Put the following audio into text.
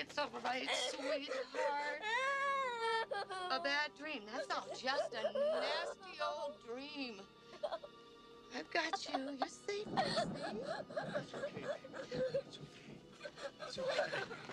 It's alright, sweetheart. A bad dream. That's not just a nasty old dream. I've got you. You're safe. Nancy. It's okay. It's okay. It's okay.